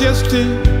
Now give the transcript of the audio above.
majesty